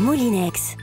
Moulinex.